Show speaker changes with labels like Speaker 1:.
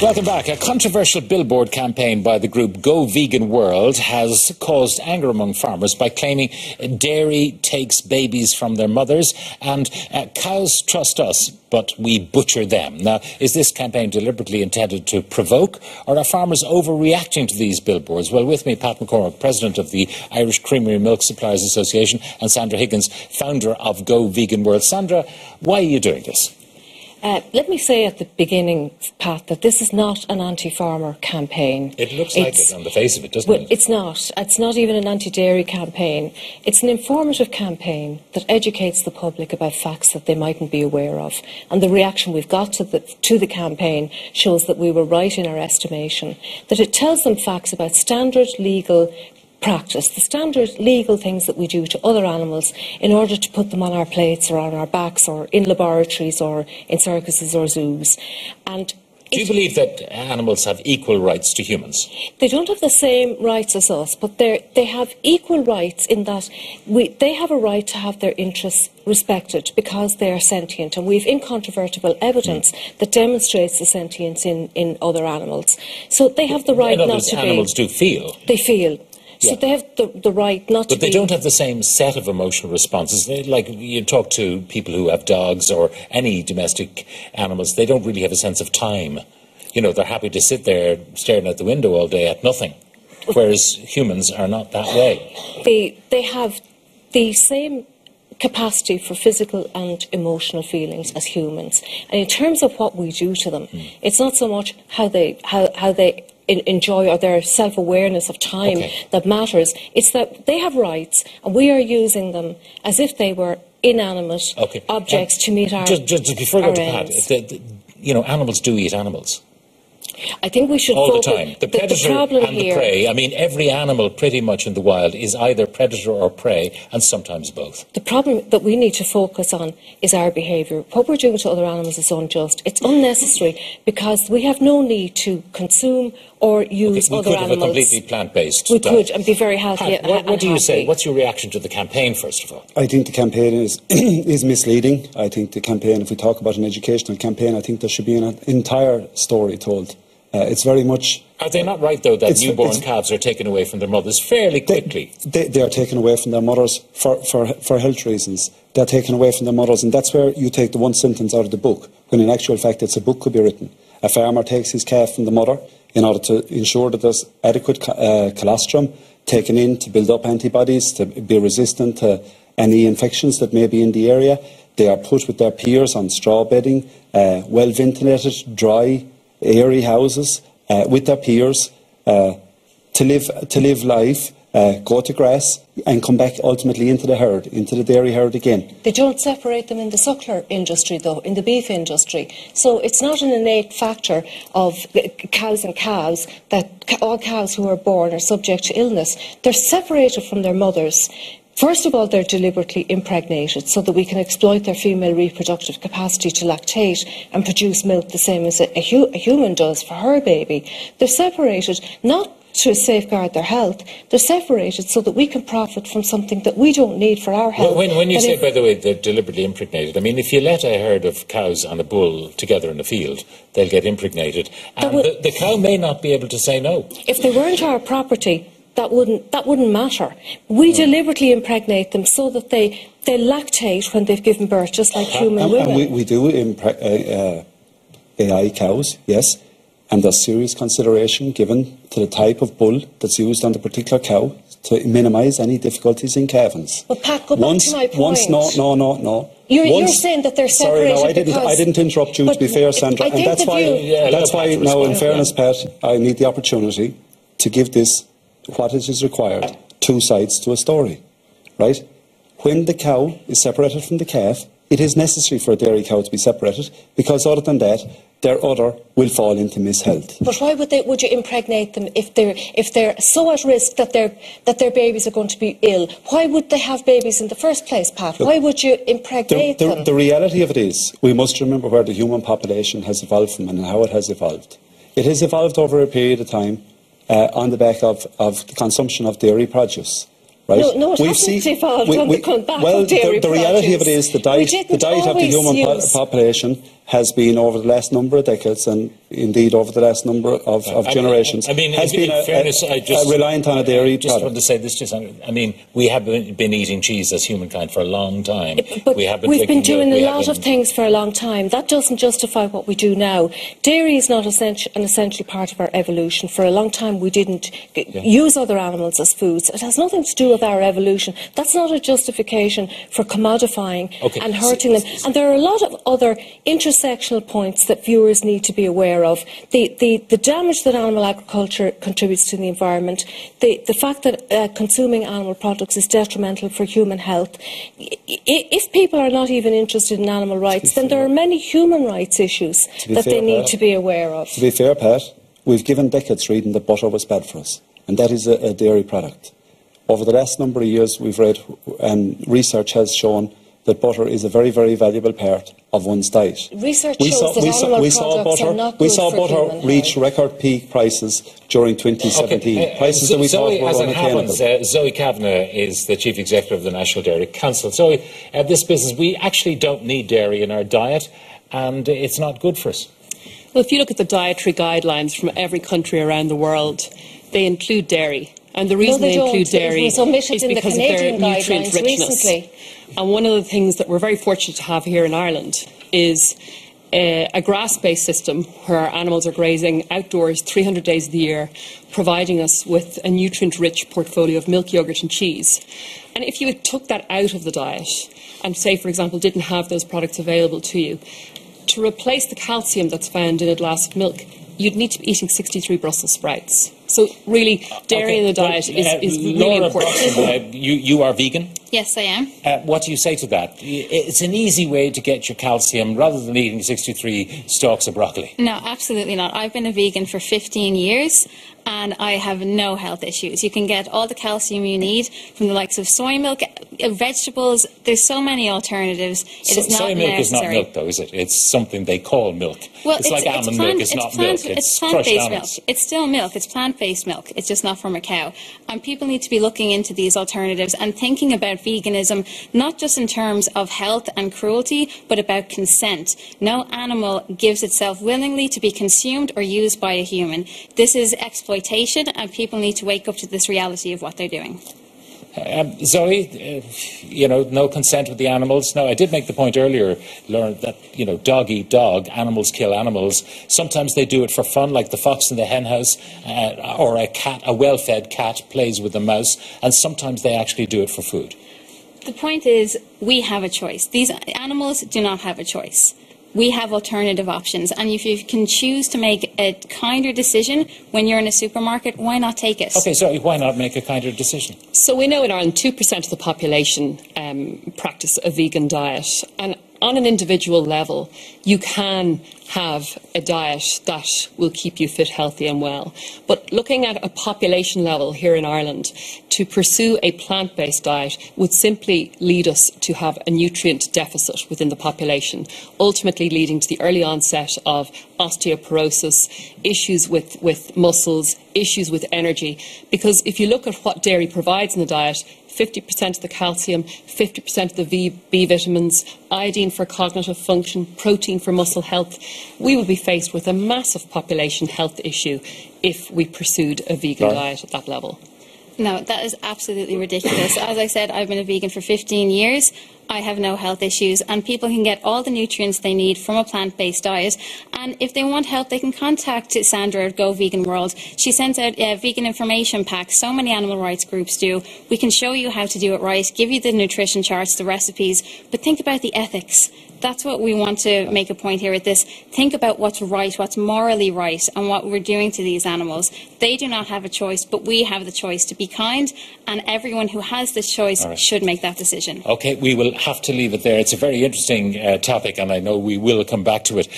Speaker 1: Welcome back. A controversial billboard campaign by the group Go Vegan World has caused anger among farmers by claiming dairy takes babies from their mothers and uh, cows trust us, but we butcher them. Now, is this campaign deliberately intended to provoke, or are farmers overreacting to these billboards? Well, with me, Pat McCormack, president of the Irish Creamery Milk Suppliers Association, and Sandra Higgins, founder of Go Vegan World. Sandra, why are you doing this?
Speaker 2: Uh, let me say at the beginning, Pat, that this is not an anti-farmer campaign.
Speaker 1: It looks like it on the face of it, doesn't
Speaker 2: Well,
Speaker 1: it?
Speaker 2: it's not. It's not even an anti-dairy campaign. It's an informative campaign that educates the public about facts that they mightn't be aware of. And the reaction we've got to the, to the campaign shows that we were right in our estimation. That it tells them facts about standard legal practice, the standard legal things that we do to other animals in order to put them on our plates or on our backs or in laboratories or in circuses or zoos. And
Speaker 1: Do you believe that animals have equal rights to humans?
Speaker 2: they don't have the same rights as us, but they're- have equal rights in that we, they have a right to have their interests respected because they are sentient, and we've incontrovertible evidence hmm. that demonstrates the sentience in, in other animals. So they have the right
Speaker 1: In
Speaker 2: not to
Speaker 1: animals
Speaker 2: be.
Speaker 1: do feel.
Speaker 2: They feel. So
Speaker 1: Yeah.
Speaker 2: they have the, the right not to
Speaker 1: But they
Speaker 2: be.
Speaker 1: don't have the same set of emotional responses. Like you talk to people who have dogs or any domestic animals, they don't really have a sense of time. You know, they're happy to sit there staring out the window all day at nothing. Whereas humans are not that way.
Speaker 2: they, they have the same capacity for physical and emotional feelings as humans. And in terms of what we do to them,
Speaker 1: Hmm.
Speaker 2: it's not so much how they, how, how they enjoy or their self-awareness of time
Speaker 1: Okay.
Speaker 2: that matters. It's that they have rights and we are using them as if they were inanimate
Speaker 1: Okay.
Speaker 2: objects
Speaker 1: Um,
Speaker 2: to meet our
Speaker 1: Just, just, before I go to Pat, the, the, you know, animals do eat animals.
Speaker 2: I think we should
Speaker 1: all the time. The predator
Speaker 2: problem
Speaker 1: and
Speaker 2: here,
Speaker 1: the prey. I mean, every animal pretty much in the wild is either predator or prey, and sometimes both.
Speaker 2: The problem that we need to focus on is our behaviour. What we're doing to other animals is unjust. It's unnecessary because we have no need to consume or use
Speaker 1: we
Speaker 2: other
Speaker 1: could have a
Speaker 2: animals.
Speaker 1: completely plant-based
Speaker 2: we
Speaker 1: diet.
Speaker 2: could and be very healthy.
Speaker 1: Pat,
Speaker 2: and,
Speaker 1: what, what do you say? What's your reaction to the campaign, first of all?
Speaker 3: I think the campaign is is misleading. I think the campaign, if we talk about an educational campaign, I think there should be an entire story told. Uh, it's very much
Speaker 1: Are they not right, though, that
Speaker 3: It's-
Speaker 1: newborn
Speaker 3: it's-
Speaker 1: calves are taken away from their mothers fairly quickly?
Speaker 3: they, they are taken away from their mothers for, for, for health reasons. They're taken away from their mothers, and that's where you take the one sentence out of the book, when in actual fact it's a book could be written. A farmer takes his calf from the mother in order to ensure that there's adequate uh, colostrum taken in to build up antibodies, to be resistant to any infections that may be in the area. They are put with their peers on straw bedding, uh, well ventilated, dry, airy houses uh, with their peers. Uh, to live to live life, uh, go to grass, and come back ultimately into the herd, into the dairy herd again.
Speaker 2: They don't separate them in the suckler industry, though, in the beef industry. So it's not an innate factor of cows and calves that all cows who are born are subject to illness. They're separated from their mothers. First of all, they're deliberately impregnated so that we can exploit their female reproductive capacity to lactate and produce milk the same as a, a, hu- a human does for her baby. They're separated not to safeguard their health, they're separated so that we can profit from something that we don't need for our health.
Speaker 1: When, when you
Speaker 2: And
Speaker 1: say,
Speaker 2: if-
Speaker 1: by the way, they're deliberately impregnated, I mean, if you let a herd of cows and a bull together in a field, they'll get impregnated. And
Speaker 2: would-
Speaker 1: the, the cow may not be able to say no.
Speaker 2: if they weren't our property, that wouldn't that wouldn't matter. We deliberately impregnate them so that they they lactate when they've given birth, just like human
Speaker 3: And,
Speaker 2: women.
Speaker 3: and we, we do impre- uh, uh, AI cows, yes, and there's serious consideration given to the type of bull that's used on the particular cow to minimise any difficulties in calvings.
Speaker 2: But Pat, go back
Speaker 3: once,
Speaker 2: to my
Speaker 3: Once, no, no, no, no.
Speaker 2: You're- you're saying that they're
Speaker 3: Sorry, no, I didn't. I didn't interrupt you. To be fair, Sandra,
Speaker 2: I
Speaker 3: and that's why.
Speaker 2: view-
Speaker 1: Yeah,
Speaker 3: that's why. Now, in fairness, Pat, I need the opportunity to give this what is required. Two sides to a story, right? When the cow is separated from the calf, it is necessary for a dairy cow to be separated because, other than that, their udder will fall into mishealth.
Speaker 2: But why would they? Would you impregnate them if they're if they're so at risk that their that their babies are going to be ill? Why would they have babies in the first place, Pat? Why would you
Speaker 3: The,
Speaker 2: impregnate
Speaker 3: the,
Speaker 2: them?
Speaker 3: the reality of it is, we must remember where the human population has evolved from and how it has evolved. It has evolved over a period of time uh, on the back of, of the consumption of dairy produce. Right?
Speaker 2: No, no, it
Speaker 3: We've
Speaker 2: hasn't
Speaker 3: seen-
Speaker 2: evolved on the back
Speaker 3: well,
Speaker 2: of dairy
Speaker 3: the, the reality of it is produce.
Speaker 2: the
Speaker 3: diet, the diet of the human po- population has been over the last number of decades and indeed over the last number of, of
Speaker 1: I
Speaker 3: generations
Speaker 1: I mean,
Speaker 3: has
Speaker 1: in,
Speaker 3: been
Speaker 1: in
Speaker 3: a,
Speaker 1: fairness,
Speaker 3: a,
Speaker 1: I just,
Speaker 3: reliant on a dairy
Speaker 1: I just
Speaker 3: product.
Speaker 1: want to say this. Just, I mean, we have been, been eating cheese as humankind for a long time.
Speaker 2: But
Speaker 1: we have
Speaker 2: we've been doing
Speaker 1: milk,
Speaker 2: a
Speaker 1: we have
Speaker 2: lot of things for a long time. That doesn't justify what we do now. Dairy is not essential, an essential part of our evolution. For a long time, we didn't g- use other animals as foods. It has nothing to do with our evolution. That's not a justification for commodifying
Speaker 1: Okay.
Speaker 2: and hurting them. And there are a lot of other intersectional points that viewers need to be aware of. The, the, the damage that animal agriculture contributes to the environment, the, the fact that uh, consuming animal products is detrimental for human health. If people are not even interested in animal rights, then there are many human rights issues that they need
Speaker 3: Pat,
Speaker 2: to be aware of.
Speaker 3: To be fair, Pat, we've given decades reading that butter was bad for us, and that is a, a dairy product. Over the last number of years, we've read and research has shown that butter is a very, very valuable part of one's diet.
Speaker 2: Research shows that animal
Speaker 3: we saw
Speaker 2: products
Speaker 3: butter,
Speaker 2: are not
Speaker 3: we saw
Speaker 2: for
Speaker 3: butter
Speaker 2: human
Speaker 3: reach
Speaker 2: health.
Speaker 3: record peak prices during 2017.
Speaker 1: Okay, uh,
Speaker 3: prices
Speaker 1: Zo-
Speaker 3: that we
Speaker 1: Zoe,
Speaker 3: thought were
Speaker 1: as it
Speaker 3: unattainable.
Speaker 1: happens, uh, Zoe Kavanagh is the chief executive of the National Dairy Council. Zoe, uh, this business, we actually don't need dairy in our diet, and it's not good for us.
Speaker 4: Well, if you look at the dietary guidelines from every country around the world, they include dairy. And the reason
Speaker 2: they don't.
Speaker 4: include dairy
Speaker 2: was omitted
Speaker 4: is
Speaker 2: in the
Speaker 4: because of their nutrient richness.
Speaker 2: recently.
Speaker 4: And one of the things that we're very fortunate to have here in Ireland is a grass-based system where our animals are grazing outdoors 300 days of the year, providing us with a nutrient-rich portfolio of milk, yogurt and cheese. And if you took that out of the diet and say, for example, didn't have those products available to you, to replace the calcium that's found in a glass of milk, you'd need to be eating 63 Brussels sprouts. So really, dairy
Speaker 1: Okay,
Speaker 4: in the diet is,
Speaker 1: uh,
Speaker 4: is really
Speaker 1: Laura
Speaker 4: important.
Speaker 1: Buxton, uh, you, you are vegan.
Speaker 5: Yes, I am.
Speaker 1: Uh, what do you say to that? It's an easy way to get your calcium rather than eating 63 stalks of broccoli.
Speaker 5: No, absolutely not. I've been a vegan for 15 years and I have no health issues. You can get all the calcium you need from the likes of soy milk, uh, vegetables. There's so many alternatives. It
Speaker 1: So-
Speaker 5: is not
Speaker 1: soy milk is not milk, though, is it? It's something they call milk.
Speaker 5: Well,
Speaker 1: it's, like almond
Speaker 5: plant,
Speaker 1: milk. It's, not
Speaker 5: plant,
Speaker 1: milk. It's,
Speaker 5: plant-based milk. It's still milk. It's plant-based milk. It's just not from a cow. And people need to be looking into these alternatives and thinking about veganism not just in terms of health and cruelty, but about consent. No animal gives itself willingly to be consumed or used by a human. This is exploitation, and people need to wake up to this reality of what they're doing.
Speaker 1: Um, Zoe, uh, you know, no consent with the animals. No, I did make the point earlier, Lauren, that, you know, dog eat dog, animals kill animals. Sometimes they do it for fun, like the fox in the hen house, uh, or a cat, a well-fed cat plays with a mouse, and sometimes they actually do it for food.
Speaker 5: The point is, we have a choice. These animals do not have a choice. We have alternative options, and if you can choose to make a kinder decision when you're in a supermarket, why not take it?
Speaker 1: Okay, Zoe, why not make a kinder decision?
Speaker 4: So we know in Ireland 2% of the population um, practice a vegan diet. And on an individual level, you can have a diet that will keep you fit, healthy and well. But looking at a population level here in Ireland, to pursue a plant-based diet would simply lead us to have a nutrient deficit within the population, ultimately leading to the early onset of osteoporosis, issues with, with muscles, issues with energy. Because if you look at what dairy provides in the diet, 50% of the calcium, 50% of the v, B vitamins, iodine for cognitive function, protein for muscle health, we would be faced with a massive population health issue if we pursued a vegan
Speaker 1: Laura?
Speaker 4: diet at that level.
Speaker 5: No, that is absolutely ridiculous. As I said, I've been a vegan for 15 years. I have no health issues, and people can get all the nutrients they need from a plant based diet. And if they want help, they can contact Sandra at Go Vegan World. She sends out uh, vegan information packs. So many animal rights groups do. We can show you how to do it right, give you the nutrition charts, the recipes, but think about the ethics. That's what we want to make a point here with this. Think about what's right, what's morally right, and what we're doing to these animals. They do not have a choice, but we have the choice to be kind, and everyone who has this choice
Speaker 1: right.
Speaker 5: should make that decision.
Speaker 1: Okay, we will have to leave it there. It's a very interesting uh, topic, and I know we will come back to it.